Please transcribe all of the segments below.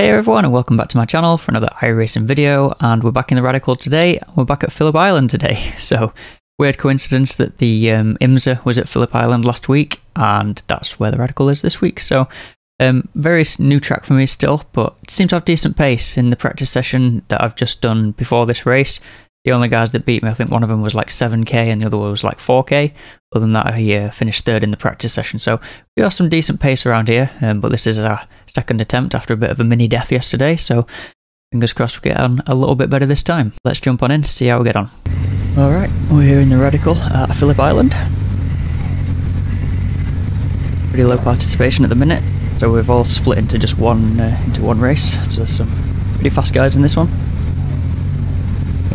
Hey everyone and welcome back to my channel for another iRacing video and we're back in the Radical today we're back at Phillip Island today so weird coincidence that the um, IMSA was at Phillip Island last week and that's where the Radical is this week so um, very new track for me still but it seems to have decent pace in the practice session that I've just done before this race the only guys that beat me, I think one of them was like 7k and the other one was like 4k. Other than that, I uh, finished third in the practice session. So we have some decent pace around here, um, but this is our second attempt after a bit of a mini death yesterday. So fingers crossed we get on a little bit better this time. Let's jump on in, see how we get on. Alright, we're here in the Radical at Phillip Island. Pretty low participation at the minute, so we've all split into just one uh, into one race. So there's some pretty fast guys in this one.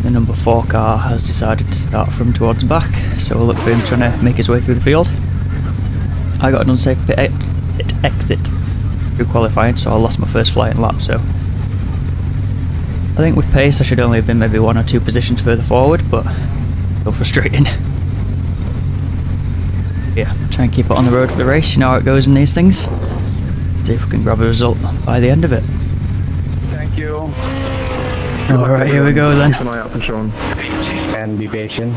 The number 4 car has decided to start from towards back, so we'll look for him trying to make his way through the field. I got an unsafe pit exit through qualifying, so I lost my first flying lap, so... I think with pace I should only have been maybe one or two positions further forward, but so frustrating. yeah, try and keep it on the road for the race, you know how it goes in these things. See if we can grab a result by the end of it. Thank you. Alright, here we go then. Keep an eye out for Sean. And be patient.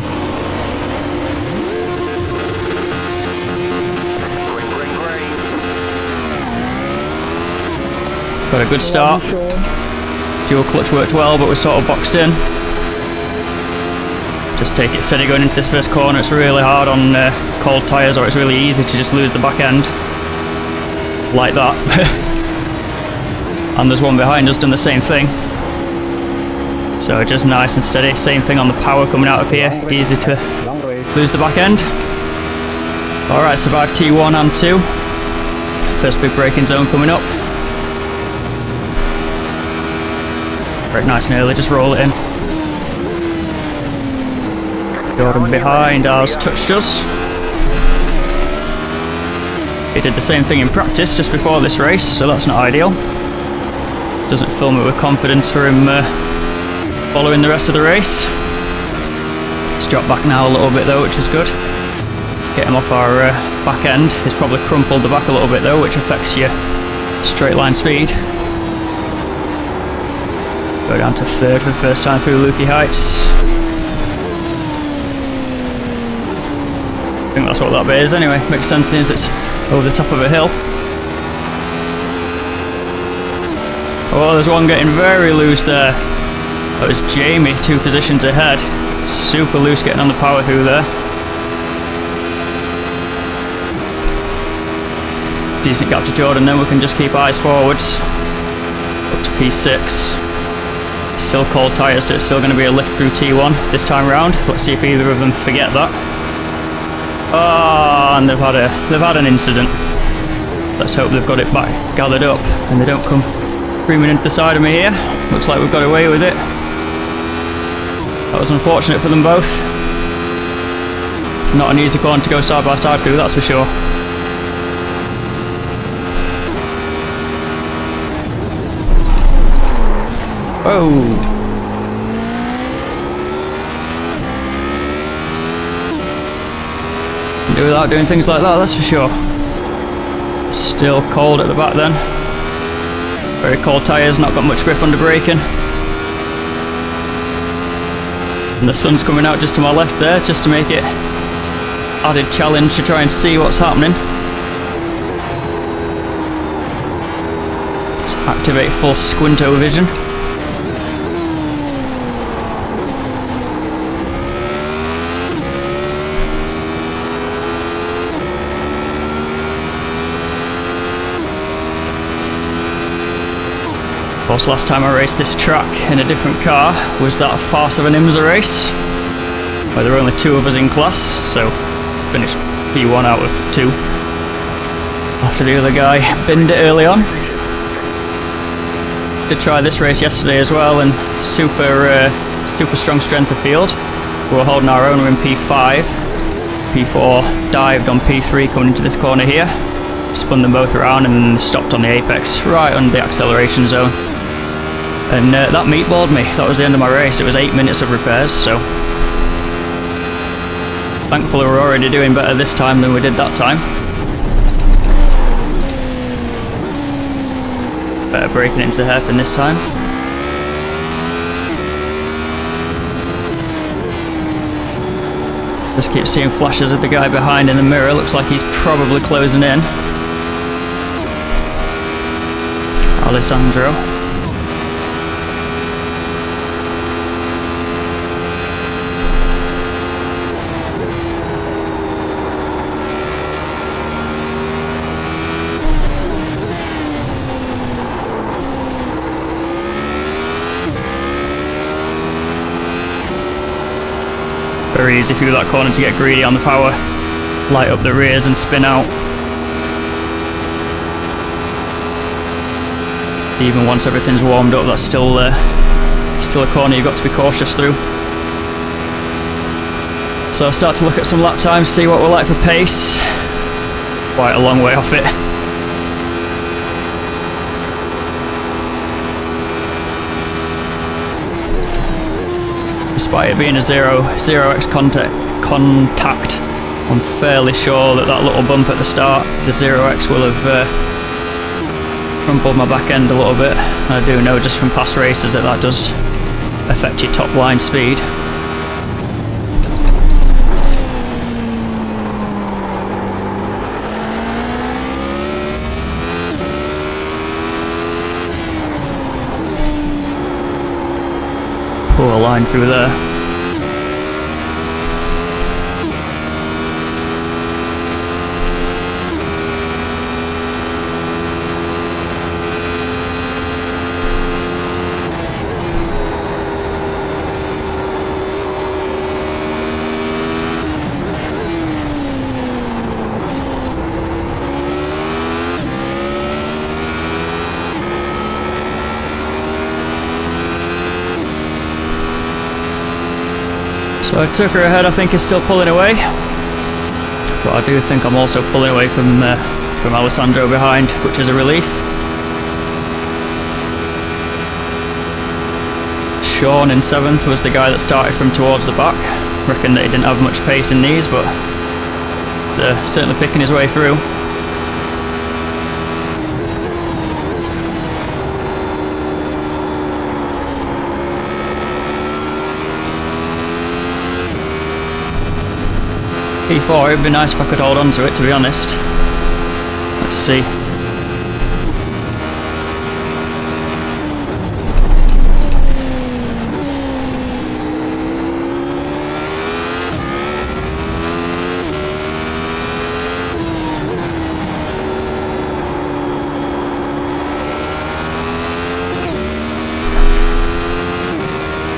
Got a good start. Dual clutch worked well, but we're sort of boxed in. Just take it steady going into this first corner. It's really hard on uh, cold tyres, or it's really easy to just lose the back end. Like that. and there's one behind us doing the same thing. So just nice and steady. Same thing on the power coming out of here. Easy to lose the back end. Alright, survive T1 and 2. First big braking zone coming up. Very nice and early, just roll it in. Jordan behind us touched us. He did the same thing in practice just before this race, so that's not ideal. Doesn't fill me with confidence for him uh, following the rest of the race. He's dropped back now a little bit though, which is good. Get him off our uh, back end. He's probably crumpled the back a little bit though, which affects your straight line speed. Go down to third for the first time through Lukey Heights. I think that's what that bit is anyway. Makes sense since it's over the top of a hill. Oh, there's one getting very loose there. That was Jamie, two positions ahead. Super loose getting on the power through there. Decent gap to Jordan, then we can just keep eyes forwards. Up to P6. Still cold tyres, so it's still going to be a lift through T1 this time round. Let's see if either of them forget that. Oh, and they've had a they've had an incident. Let's hope they've got it back gathered up and they don't come screaming into the side of me here. Looks like we've got away with it. That was unfortunate for them both. Not an easy corner to go side by side through, that's for sure. Oh. Do without doing things like that, that's for sure. Still cold at the back then. Very cold tyres, not got much grip under braking. And the sun's coming out just to my left there, just to make it added challenge to try and see what's happening. Let's activate full squinto vision. Course, last time I raced this track in a different car was that farce of an IMSA race, where there were only two of us in class, so finished P1 out of two. After the other guy binned it early on. Did try this race yesterday as well, and super, uh, super strong strength of field. We were holding our own, we're in P5. P4 dived on P3 coming into this corner here. Spun them both around and stopped on the apex, right under the acceleration zone. And uh, that meatballed me. That was the end of my race. It was eight minutes of repairs, so... Thankfully we're already doing better this time than we did that time. Better braking into hairpin this time. Just keep seeing flashes of the guy behind in the mirror. Looks like he's probably closing in. Alessandro. Easy through that corner to get greedy on the power. Light up the rears and spin out. Even once everything's warmed up, that's still uh, still a corner you've got to be cautious through. So I start to look at some lap times, see what we're like for pace. Quite a long way off it. Despite it being a zero zero x contact contact. I'm fairly sure that that little bump at the start the zero x will have uh, crumpled my back end a little bit. I do know just from past races that that does affect your top line speed Poor line through there So Tucker ahead I think is still pulling away. But I do think I'm also pulling away from uh, from Alessandro behind, which is a relief. Sean in 7th was the guy that started from towards the back. Reckon that he didn't have much pace in these, but they're certainly picking his way through. P4, it'd be nice if I could hold on to it, to be honest. Let's see.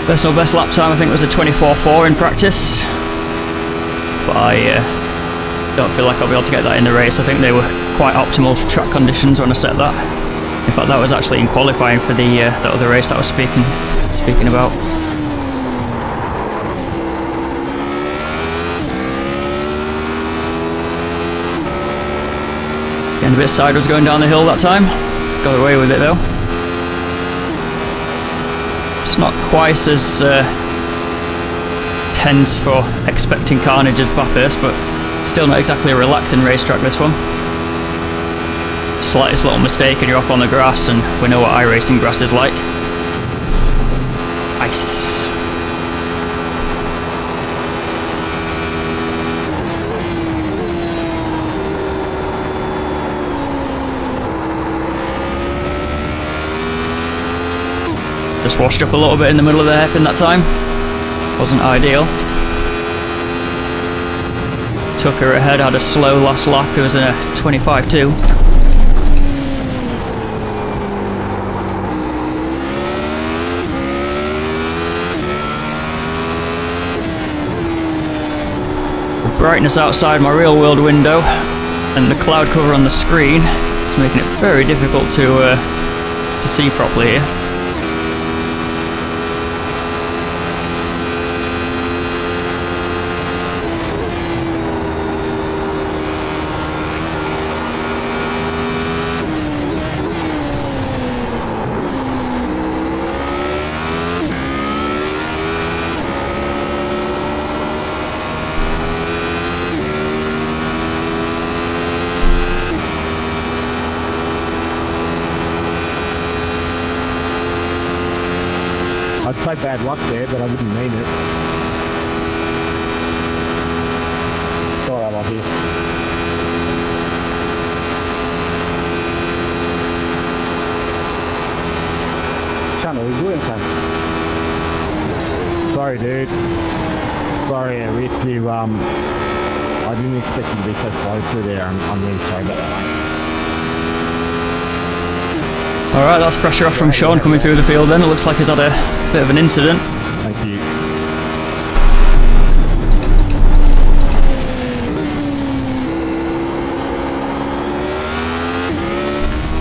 Personal best lap time I think was a 24.4 in practice but I uh, don't feel like I'll be able to get that in the race. I think they were quite optimal for track conditions when I set that. In fact, that was actually in qualifying for the uh, the other race that I was speaking speaking about. Getting a bit sideways going down the hill that time. Got away with it though. It's not quite as uh, tense for expecting carnage as Bathurst, but still not exactly a relaxing racetrack this one. Slightest little mistake and you're off on the grass, and we know what iRacing grass is like. Ice. Just washed up a little bit in the middle of the hairpin that time. Wasn't ideal. Tucker ahead had a slow last lap, it was a 25-2. brightness outside my real world window and the cloud cover on the screen is making it very difficult to uh, to see properly here. I'd say bad luck there, but I wouldn't mean it. Sorry, I love you. Channel, is doing Sorry, dude. Sorry, if you, um, I didn't expect you to be so close to there. I'm, I'm really sorry about that, mate. Alright, that's pressure off from Sean coming through the field then. It looks like he's had a bit of an incident. Thank you.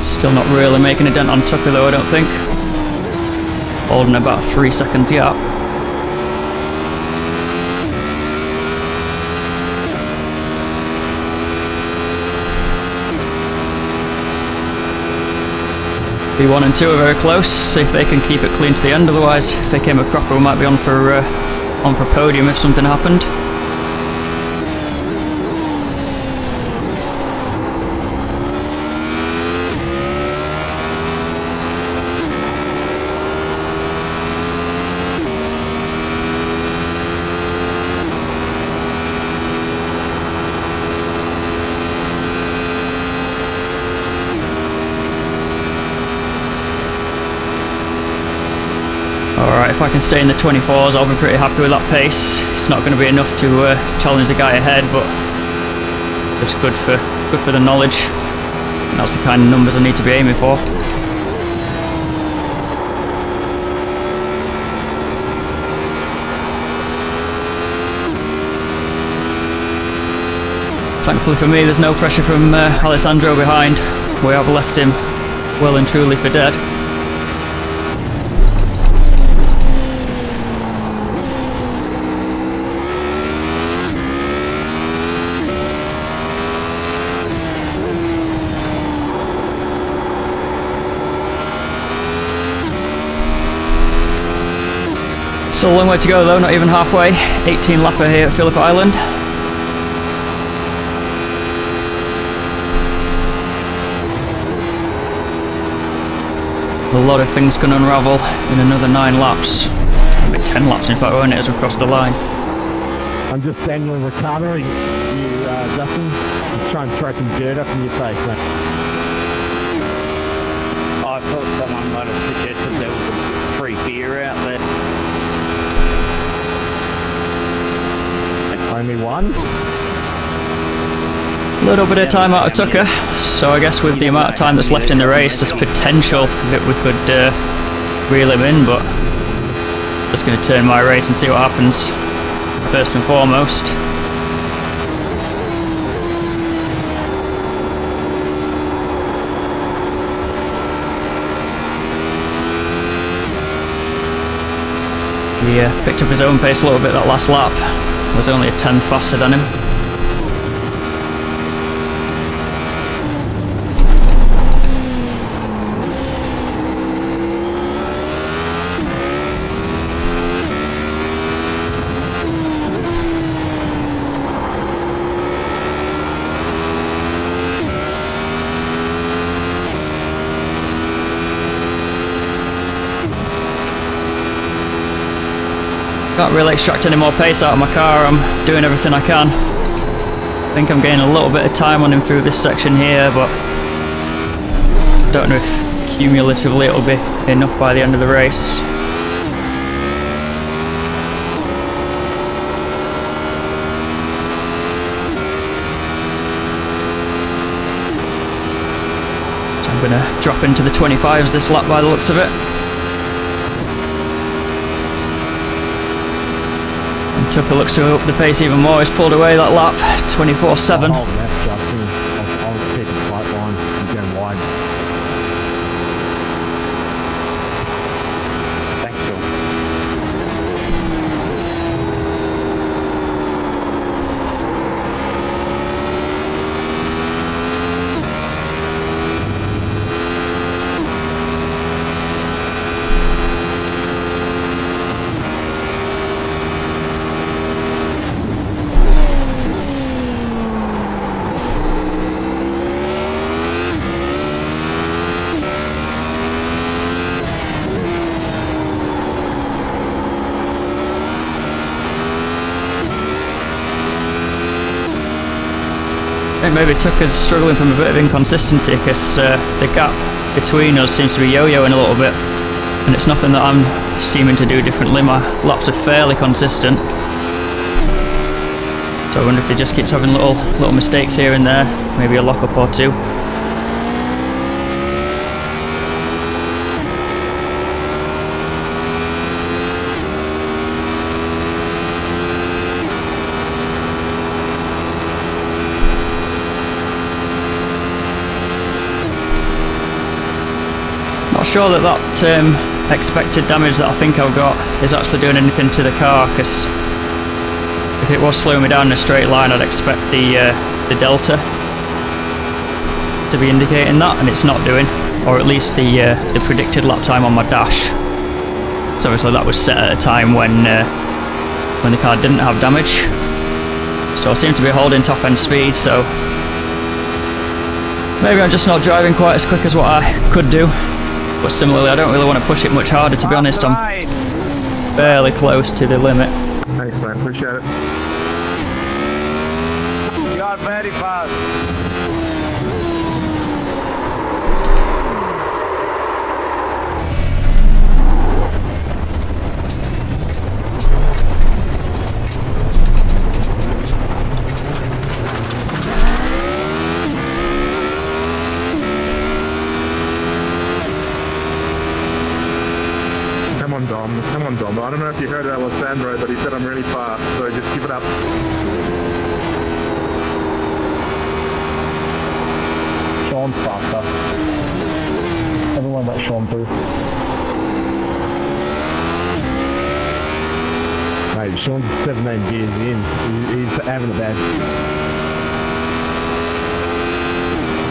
Still not really making a dent on Tucker though, I don't think. Holding about three seconds gap. B1 and 2 are very close, see if they can keep it clean to the end, otherwise if they came a cropper we might be on for uh, on for podium if something happened. Alright, if I can stay in the 24s I'll be pretty happy with that pace. It's not going to be enough to uh, challenge the guy ahead, but just good for good for the knowledge. And that's the kind of numbers I need to be aiming for. Thankfully for me, there's no pressure from uh, Alessandro behind. We have left him well and truly for dead. Still a long way to go though, not even halfway. 18 lapper here at Phillip Island. A lot of things can unravel in another 9 laps. Maybe 10 laps in fact, won't it, as we cross the line. I'm just Daniel Ricciardo, you, uh, Dustin. Just trying to throw some dirt up in your face, mate. I thought someone might have suggested there was a free beer out there. Only one? A little bit of time out of Tucker, so I guess with the amount of time that's left in the race, there's potential that we could uh, reel him in, but I'm just going to turn my race and see what happens, first and foremost. He uh, picked up his own pace a little bit that last lap, was only a tenth faster than him. Can't really extract any more pace out of my car, I'm doing everything I can. I think I'm getting a little bit of time on him through this section here, but don't know if cumulatively it'll be enough by the end of the race. I'm gonna drop into the 25s this lap by the looks of it. Tucker looks to up the pace even more. He's pulled away that lap, 24-7. Think maybe Tucker's struggling from a bit of inconsistency because uh, the gap between us seems to be yo-yoing a little bit, and it's nothing that I'm seeming to do differently. My laps are fairly consistent. So I wonder if he just keeps having little little mistakes here and there, maybe a lock up or two. Sure that that um, expected damage that I think I've got is actually doing anything to the car because if it was slowing me down in a straight line I'd expect the uh, the delta to be indicating that and it's not doing or at least the uh, the predicted lap time on my dash. So obviously that was set at a time when uh, when the car didn't have damage. So I seem to be holding top end speed so maybe I'm just not driving quite as quick as what I could do but similarly, I don't really want to push it much harder. To be honest, I'm Right. fairly close to the limit. Thanks, man. Appreciate it. You are very fast. Come on, Dom. Come on, Dom. I don't know if you heard it, Alessandro, but he said I'm really fast, so just give it up. Sean's faster. Everyone let Sean through. Mate, Sean's 17 gears in. He's having it bad.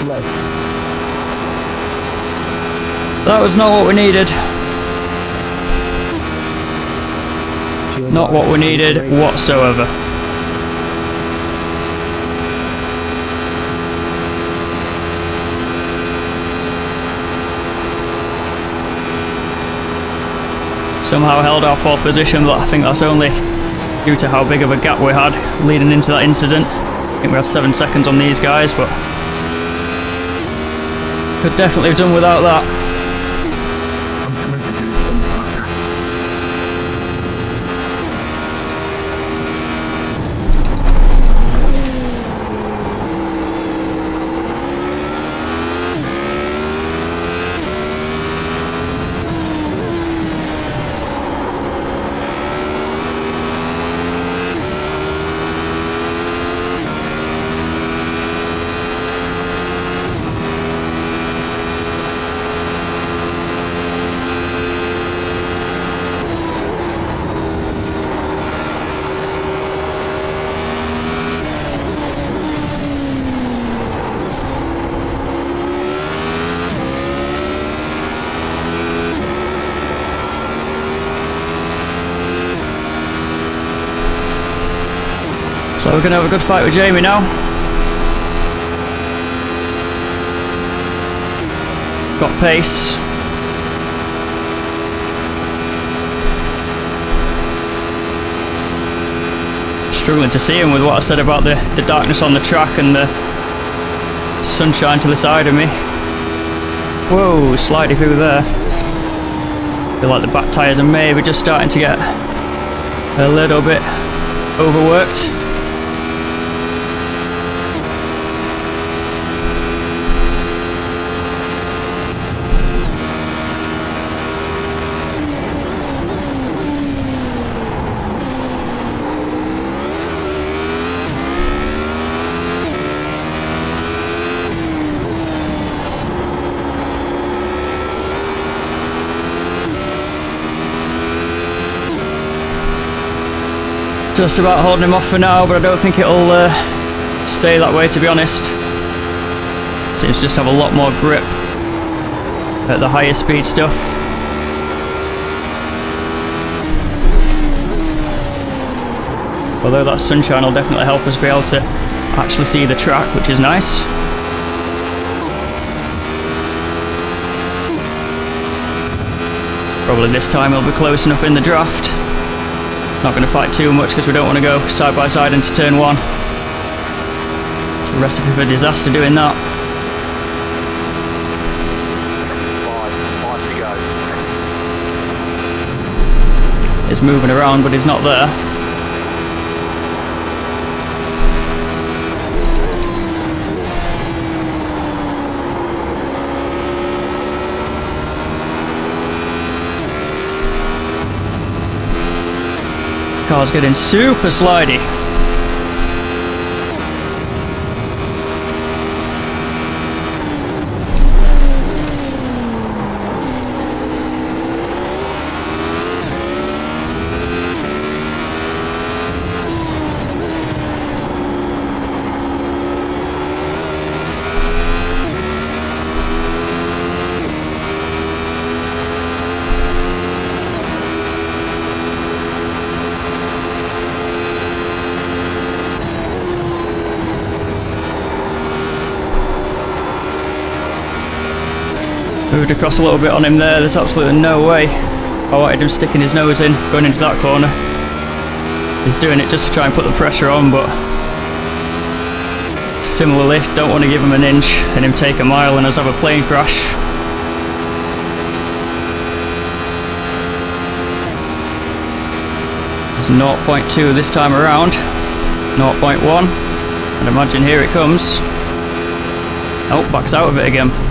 Left. That was not what we needed. Not what we needed whatsoever. Somehow held our fourth position, but I think that's only due to how big of a gap we had leading into that incident. I think we had seven seconds on these guys, but could definitely have done without that. So we're going to have a good fight with Jamie now. Got pace. Struggling to see him with what I said about the, the darkness on the track and the sunshine to the side of me. Whoa, slidey through there. Feel like the back tyres are maybe just starting to get a little bit overworked. Just about holding him off for now, but I don't think it'll uh, stay that way to be honest. Seems to just have a lot more grip at the higher speed stuff. Although that sunshine will definitely help us be able to actually see the track, which is nice. Probably this time he'll be close enough in the draft. Not going to fight too much because we don't want to go side by side into turn one. It's a Recipe for disaster doing that. He's moving around, but he's not there. Car's getting super slidey. Moved across a little bit on him there, there's absolutely no way. I wanted him sticking his nose in, going into that corner. He's doing it just to try and put the pressure on, but similarly, don't want to give him an inch and him take a mile and us have a plane crash. It's 0.2 this time around, 0.1, and imagine here it comes. Oh, backs out of it again.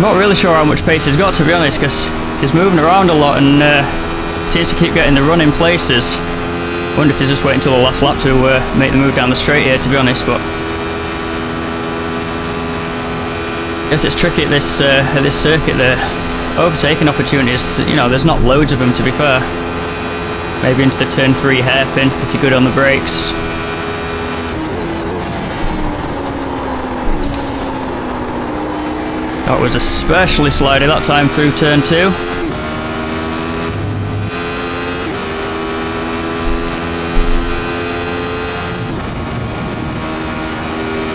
I'm not really sure how much pace he's got to be honest, because he's moving around a lot and uh, seems to keep getting the run in places. Wonder if he's just waiting until the last lap to uh, make the move down the straight here, to be honest. But guess it's tricky at this uh, at this circuit. there. overtaking opportunities, you know, there's not loads of them to be fair. Maybe into the turn three hairpin if you're good on the brakes. That was especially slidey that time through turn two.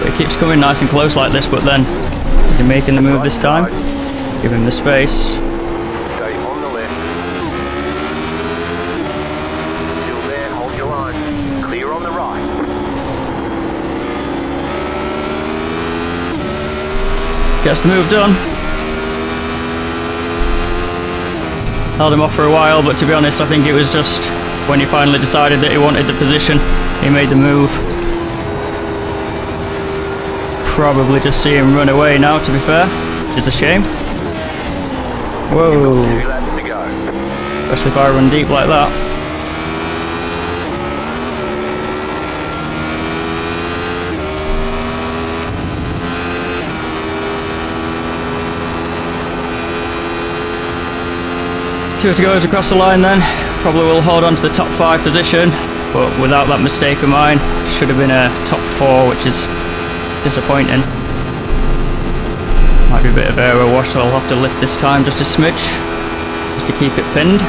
But it keeps coming nice and close like this, but then is he making the move this time? Give him the space. Okay, on the left. Still there, hold your line. Clear on the right. Gets the move done. Held him off for a while, but to be honest, I think it was just when he finally decided that he wanted the position, he made the move. Probably just see him run away now, to be fair, which is a shame. Whoa, especially if I run deep like that. Two to goes across the line then. Probably will hold on to the top five position, but without that mistake of mine, should have been a top four, which is disappointing. Might be a bit of aero wash, so I'll have to lift this time just a smidge, just to keep it pinned.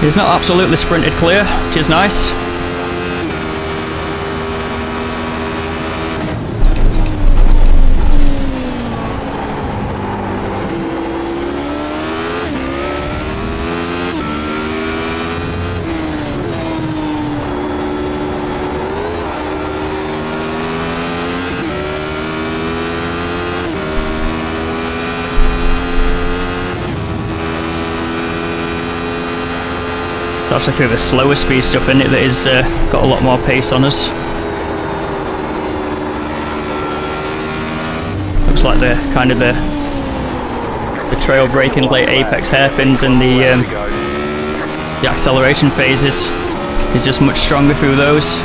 He's not absolutely sprinted clear, which is nice. Actually through the slower speed stuff in it that is uh, got a lot more pace on us. Looks like the kind of the the trail braking late apex hairpins and the um, the acceleration phases is just much stronger through those.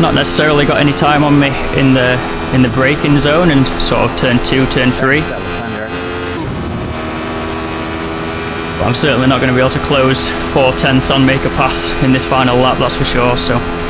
Not necessarily got any time on me in the in the braking zone and sort of turn two, turn three. But I'm certainly not going to be able to close four tenths on make a pass in this final lap, that's for sure. So.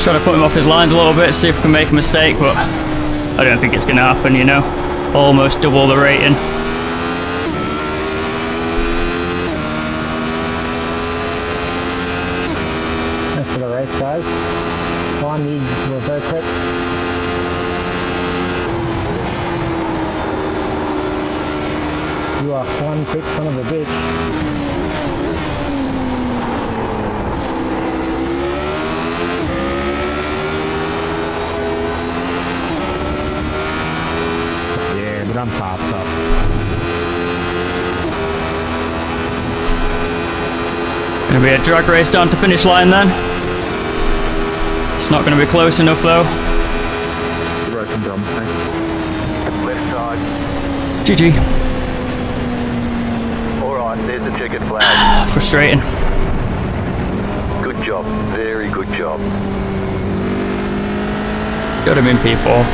Just trying to put him off his lines a little bit, see if we can make a mistake, but I don't think it's going to happen, you know. Almost double the rating. Thanks for the race, guys. You were very quick. You are one quick son of a bitch. Gonna be a drag race down to finish line then. It's not gonna be close enough though. Direction, Dom. Thanks. Left side. GG. Alright, there's the checkered flag. Frustrating. Good job. Very good job. Got him in P4.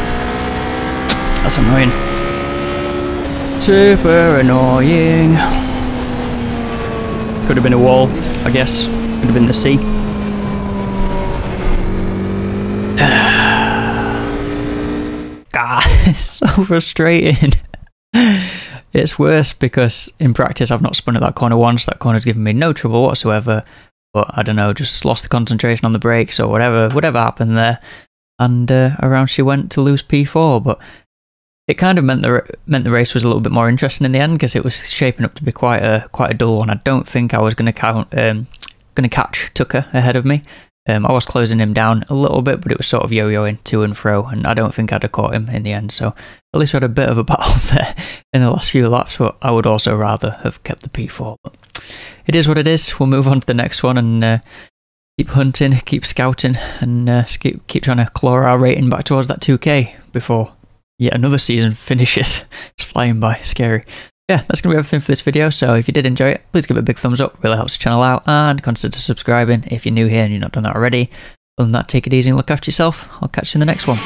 That's annoying. Super annoying. Could have been a wall, I guess. Could have been the sea. God, it's so frustrating. It's worse because in practice I've not spun at that corner once. That corner's given me no trouble whatsoever. But I don't know, just lost the concentration on the brakes or whatever, whatever happened there. And uh, around she went to lose P4. But it kind of meant the meant the race was a little bit more interesting in the end because it was shaping up to be quite a quite a dull one. I don't think I was going to count um, going to catch Tucker ahead of me. Um, I was closing him down a little bit, but it was sort of yo-yoing to and fro, and I don't think I'd have caught him in the end. So at least we had a bit of a battle there in the last few laps. But I would also rather have kept the P4. But it is what it is. We'll move on to the next one and uh, keep hunting, keep scouting, and uh, keep keep trying to claw our rating back towards that 2K before yet another season finishes. it's flying by, scary. Yeah, that's going to be everything for this video. So if you did enjoy it, please give it a big thumbs up. Really helps the channel out. And consider subscribing if you're new here and you've not done that already. Other than that, take it easy and look after yourself. I'll catch you in the next one.